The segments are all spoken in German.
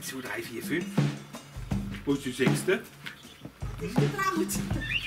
1, 2, 3, 4, 5. Wo ist die sechste? Ich bin traut.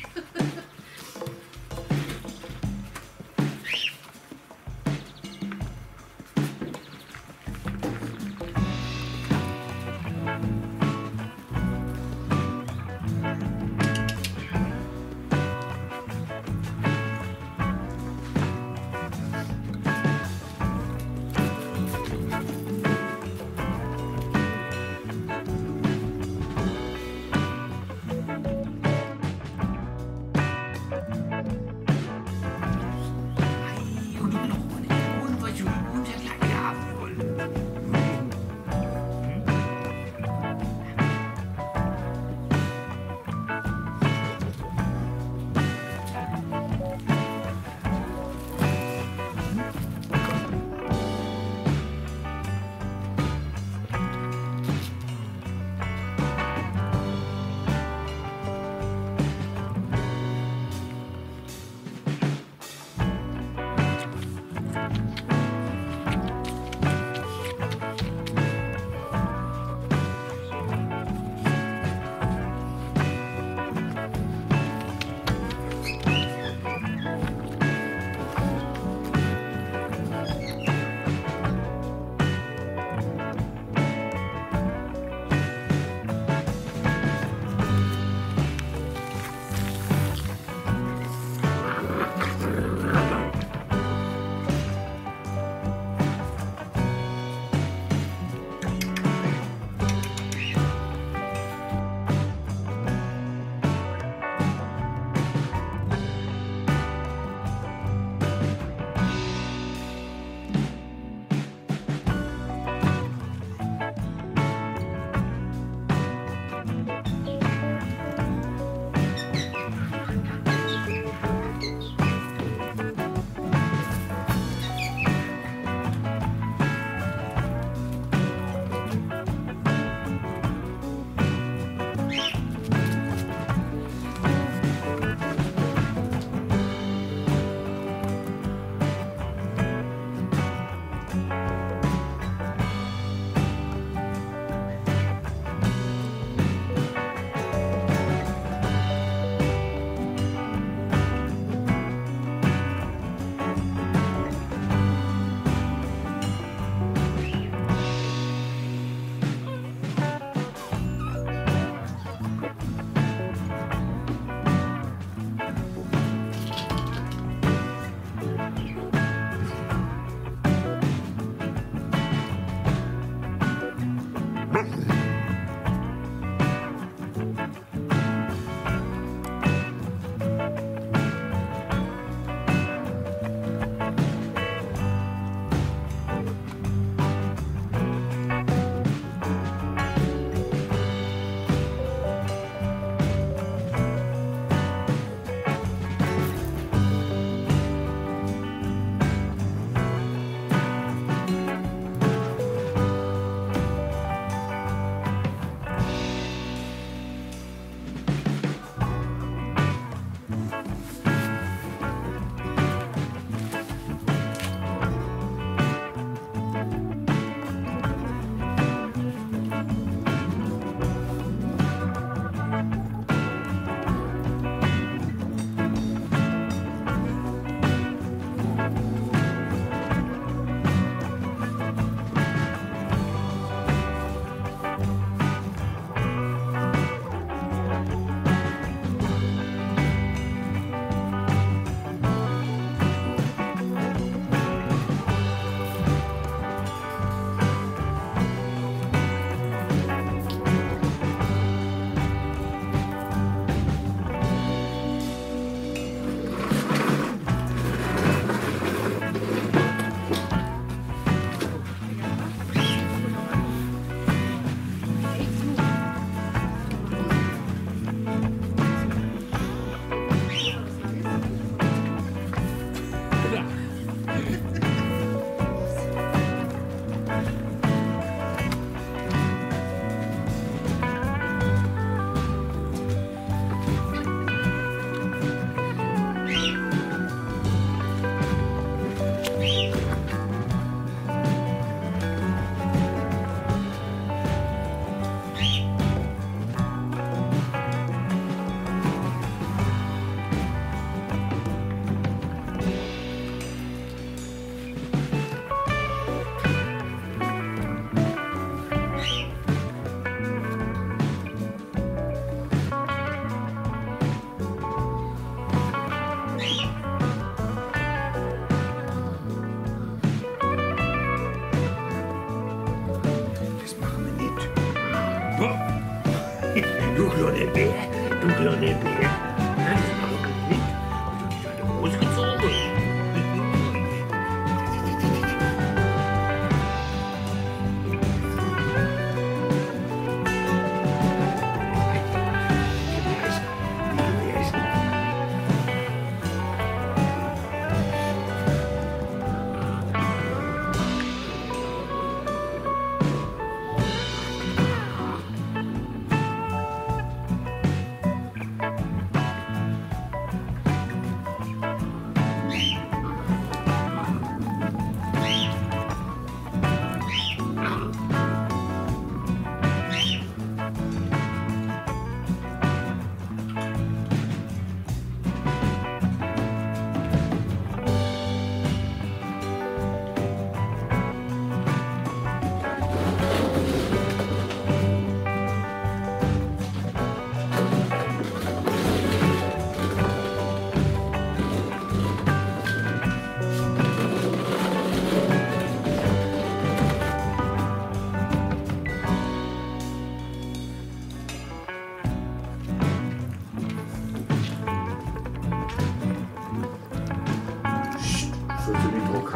toujours les billets, toujours les.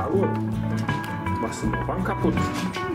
をマスのワンカップ